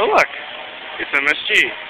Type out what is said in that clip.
Oh look, it's MSG.